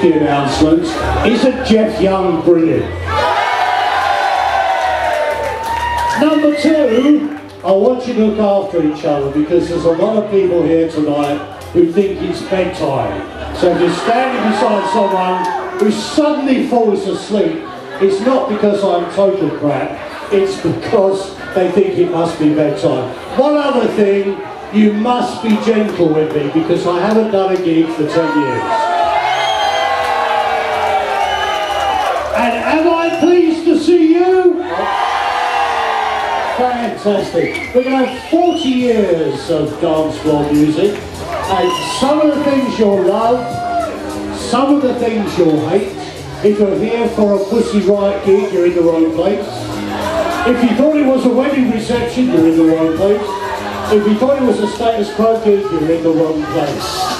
safety announcements. Isn't Jeff Young brilliant? Number two, I want you to look after each other because there's a lot of people here tonight who think it's bedtime. So if you're standing beside someone who suddenly falls asleep, it's not because I'm total crap, it's because they think it must be bedtime. One other thing, you must be gentle with me because I haven't done a gig for 10 years. Am I pleased to see you? Fantastic. We're going to have 40 years of dance floor music and some of the things you'll love, some of the things you'll hate. If you're here for a Pussy Riot gig, you're in the wrong place. If you thought it was a wedding reception, you're in the wrong place. If you thought it was a status quo gig, you're in the wrong place.